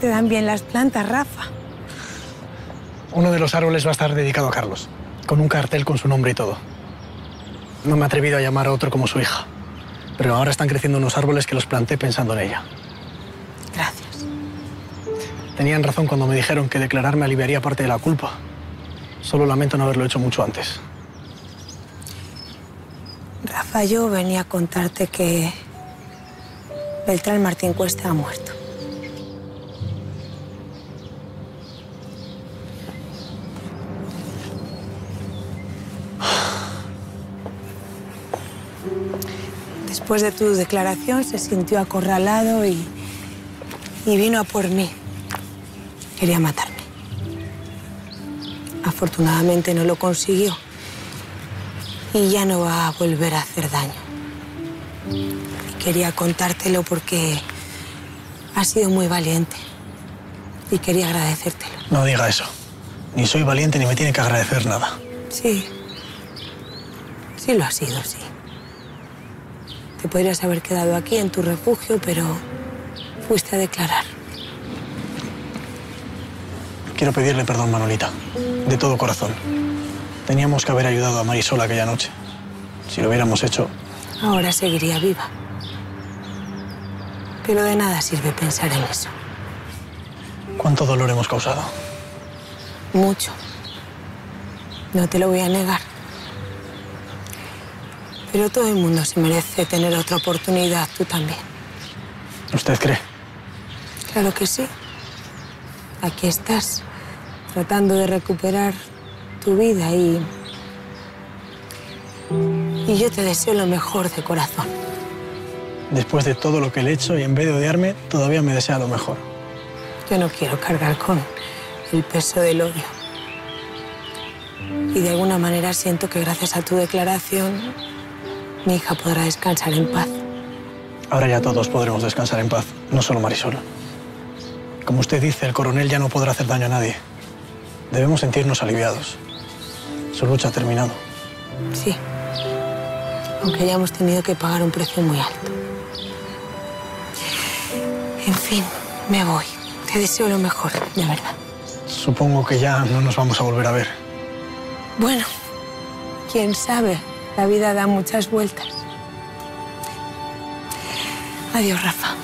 Te dan bien las plantas, Rafa. Uno de los árboles va a estar dedicado a Carlos, con un cartel con su nombre y todo. No me he atrevido a llamar a otro como su hija, pero ahora están creciendo unos árboles que los planté pensando en ella. Gracias. Tenían razón cuando me dijeron que declararme aliviaría parte de la culpa. Solo lamento no haberlo hecho mucho antes. Rafa, yo venía a contarte que Beltrán Martín Cuesta ha muerto. Después de tu declaración se sintió acorralado y, y vino a por mí. Quería matarme. Afortunadamente no lo consiguió y ya no va a volver a hacer daño. Y quería contártelo porque has sido muy valiente y quería agradecértelo. No diga eso. Ni soy valiente ni me tiene que agradecer nada. Sí, sí lo has sido, sí. Te podrías haber quedado aquí en tu refugio, pero fuiste a declarar. Quiero pedirle perdón, Manolita, de todo corazón. Teníamos que haber ayudado a Marisol aquella noche. Si lo hubiéramos hecho, Ahora seguiría viva. Pero de nada sirve pensar en eso. ¿cuánto dolor hemos causado? Mucho. No te lo voy a negar. Pero todo el mundo se merece tener otra oportunidad, tú también. ¿Usted cree? Claro que sí. Aquí estás, tratando de recuperar tu vida y... Y yo te deseo lo mejor de corazón. Después de todo lo que le he hecho y en vez de odiarme, todavía me desea lo mejor. Yo no quiero cargar con el peso del odio. Y de alguna manera siento que gracias a tu declaración mi hija podrá descansar en paz. Ahora ya todos podremos descansar en paz, no solo Marisol. Como usted dice, el coronel ya no podrá hacer daño a nadie. Debemos sentirnos aliviados. Su lucha ha terminado. Sí. Aunque hayamos tenido que pagar un precio muy alto. En fin, me voy. Te deseo lo mejor, de verdad. Supongo que ya no nos vamos a volver a ver. Bueno, quién sabe. La vida da muchas vueltas. Adiós, Rafa.